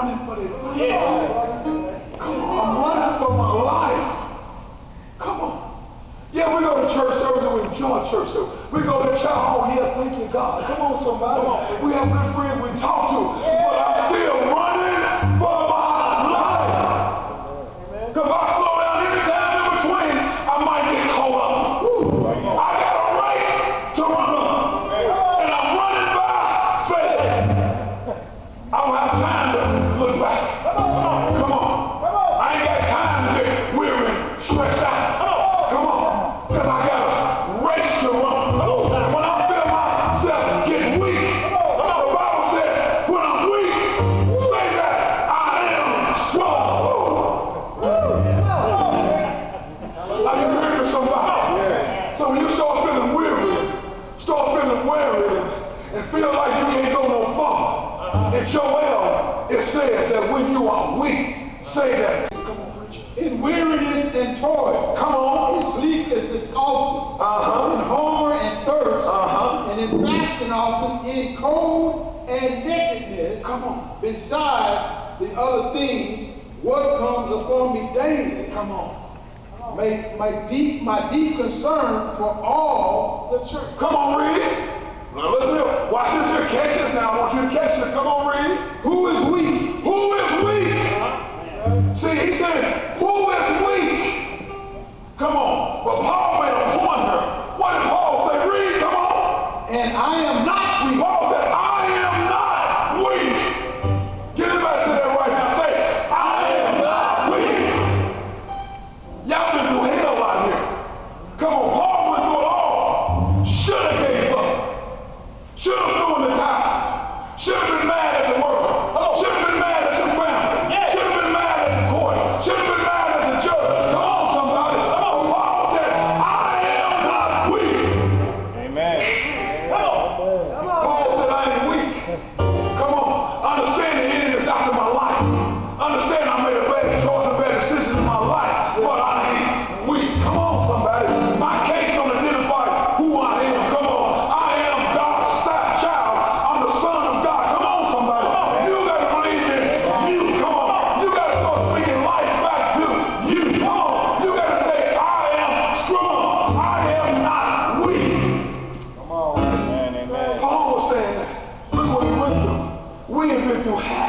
running for this. Yeah. Come on, I'm running for my life. Come on. Yeah, we go to church service and we enjoy church service. We go to church home here thanking God. Come on, somebody. Come on. We have good friends we talk to. Yeah. feel like you can't go no far. In Joel, it says that when you are weak, say that. In weariness and toil. Come on. In sleeplessness often. Uh-huh. In hunger and thirst. Uh-huh. And in fasting often. In cold and nakedness. Come on. Besides the other things, what comes upon me daily. Come on my, my deep my deep concern for all the church. Come on, read it. Now listen here. Watch this here. Catch this now. I want you to catch this. Come on, read. Who is weak? Who is weak? Uh-huh. See, he said. Wow.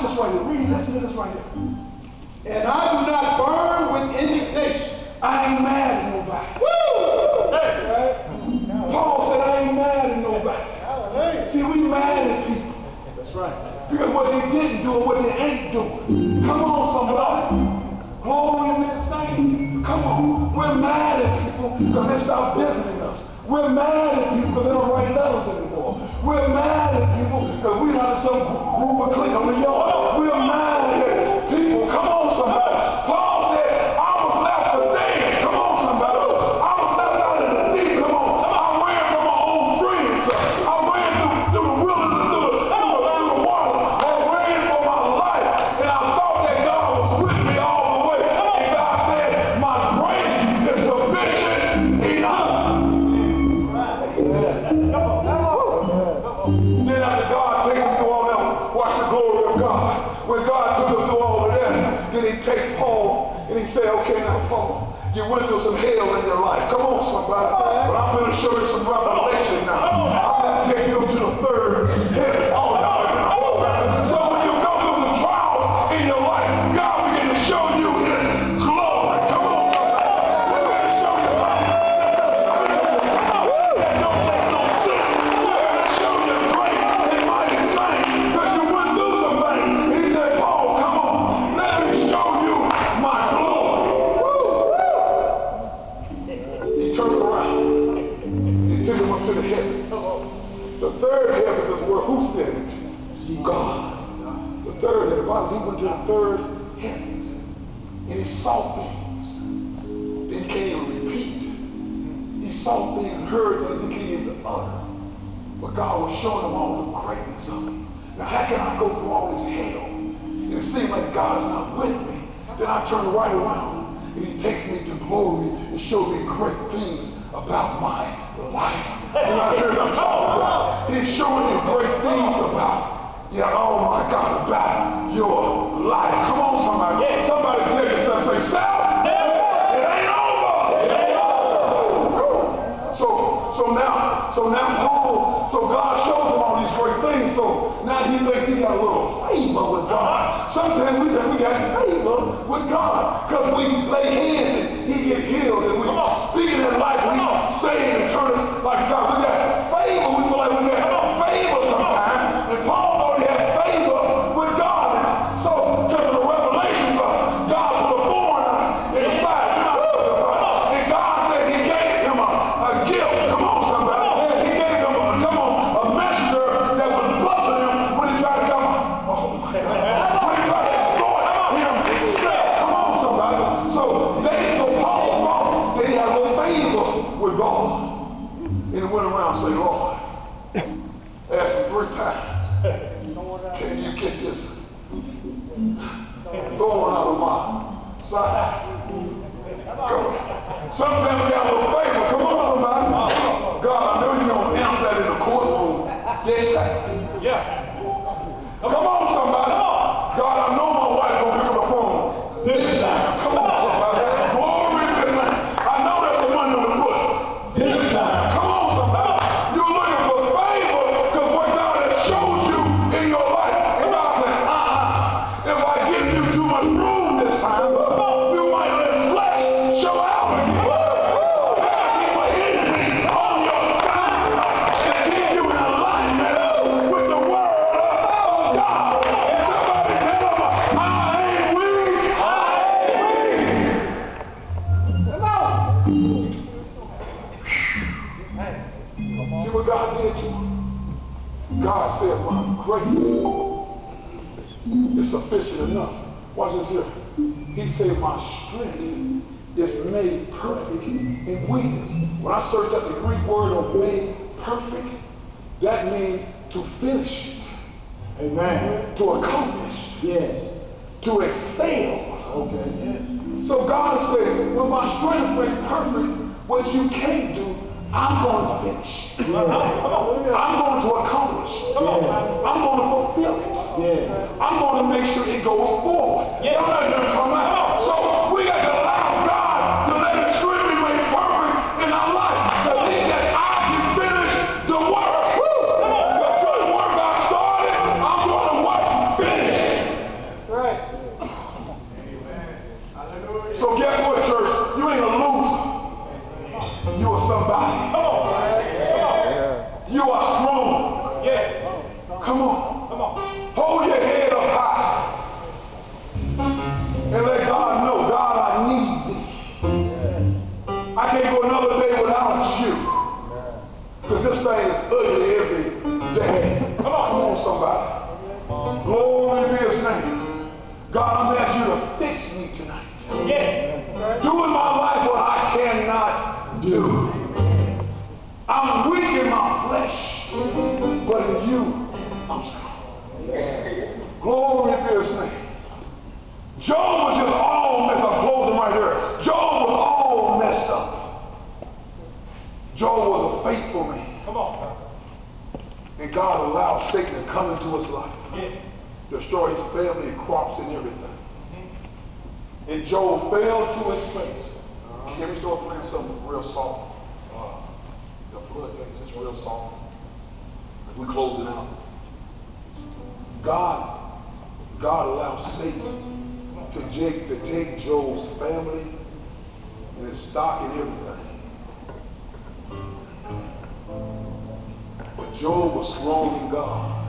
Watch this right here. Read, listen to this right here. And I do not burn with indignation. I ain't mad at nobody. Woo! Hey. Right? Paul said, I ain't mad at nobody. See, we mad at people. That's right. Because what they didn't do and what they ain't doing. Come on, somebody. Glory in this name. Come on. We're mad at people because they stopped visiting us. We're mad at people because they don't write letters anymore. We're mad at people because we not some move a click on the yard. cannot fall. You went through some hell in your life. Come on, somebody. But I'm going to show you some revelation now. I'm not taking I turn right around and he takes me to glory and shows me great things about my life. And I hear them talk about. He's showing you great things about, yeah, oh my God, about your life. Come on, somebody. Somebody tell yourself, say, Sal, it ain't over. It ain't over. So, so now, so now Paul, so God shows him things. So now he thinks he got a little favor with God. Sometimes we think we got favor with God because we lay hands and he get healed and we speak in life we say can you get this thorn out of my side? Come on. Sometimes we got a favor. Come on, somebody. God, I know you're going to answer that in the courtroom time. Yeah. Come on, perfect, that means to finish it, Amen. to accomplish, Yes. to excel. Okay. So God said, when my strength is made perfect, what you can't do, I'm going to finish. I'm going to accomplish. Yeah. I'm going to fulfill it. Yeah. I'm going to make sure it goes forward. Y'all not gonna come out. Destroy his family and crops and everything. And Job fell to his face. Can we start playing something real soft? Uh, the flood things, just real soft. As we closing out. God, God allowed Satan to take, to take Job's family and his stock and everything. But Job was strong in God.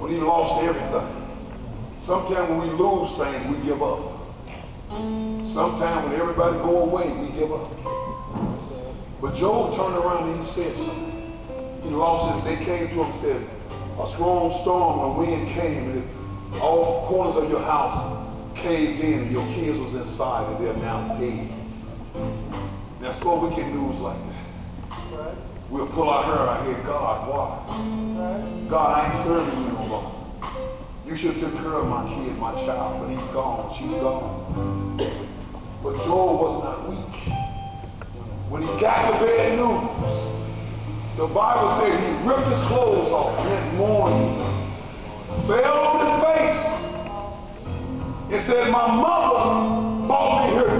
When he lost everything. Sometimes when we lose things, we give up. Sometimes when everybody go away, we give up. But Job turned around and he said something. He lost his, they came to him and said, a strong storm, a wind came, and all corners of your house caved in, and your kids was inside, and they're now dead. That's what we can lose like that. Right. We'll pull our hair out here, God, why? God, I ain't serving you no more. You should have took care of my kid, my child, but he's gone. She's gone. But Job was not weak. When he got the bad news, the Bible said he ripped his clothes off, went mourning, fell on his face, and said, My mother brought me here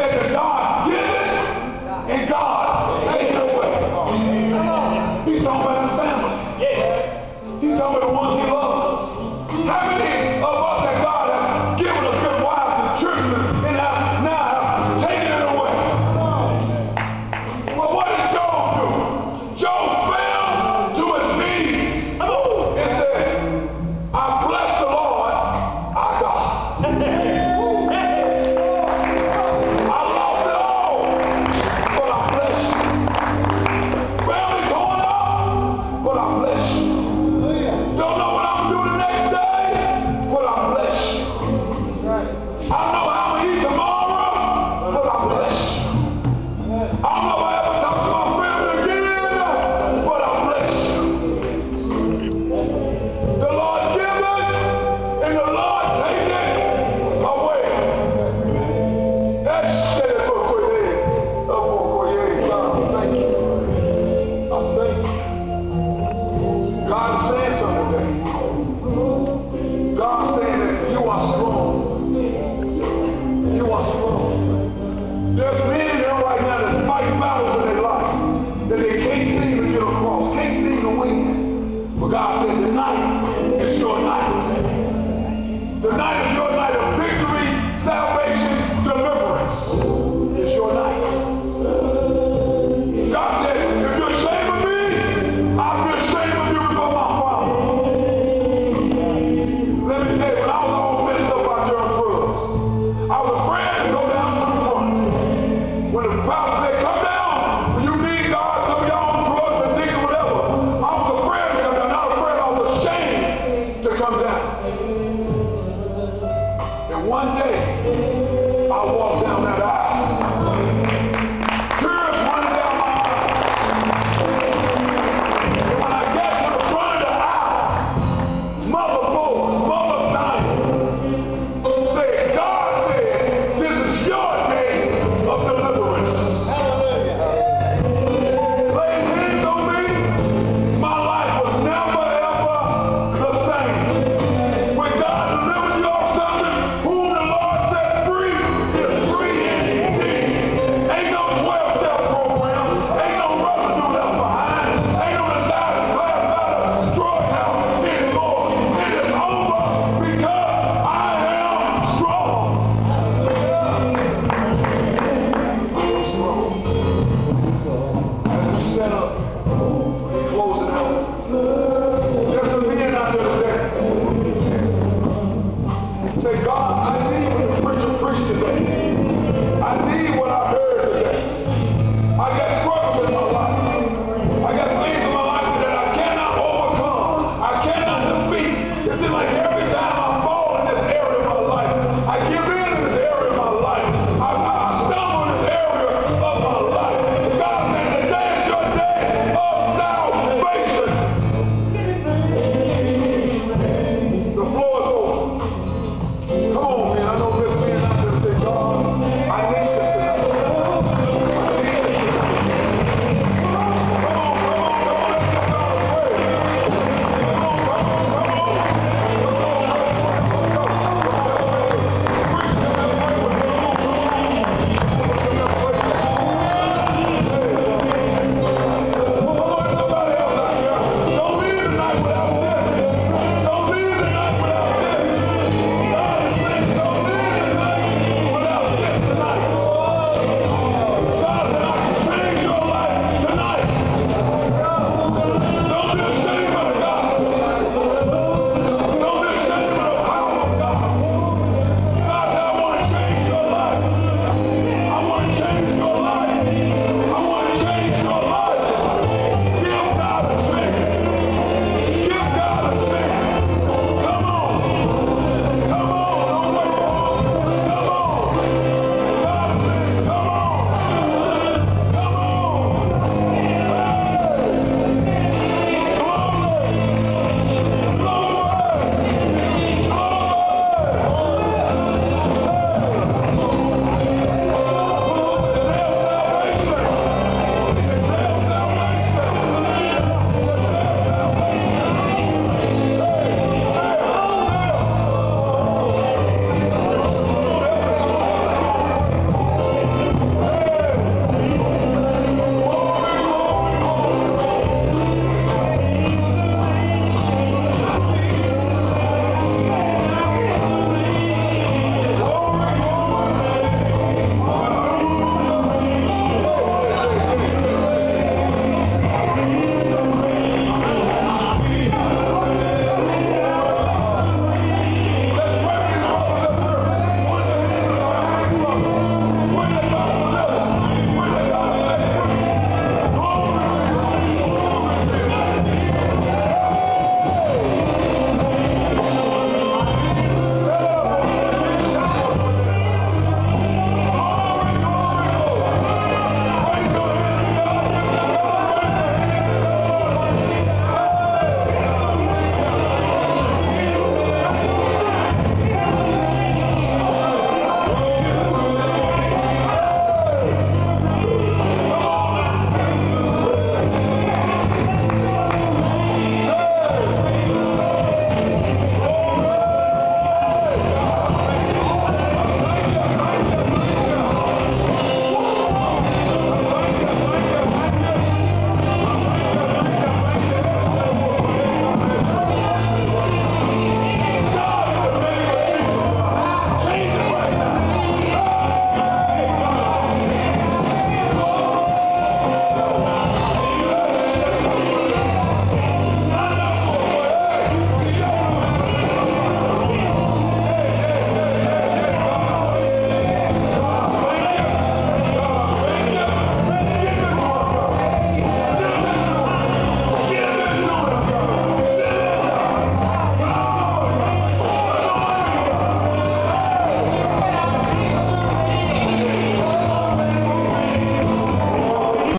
said that God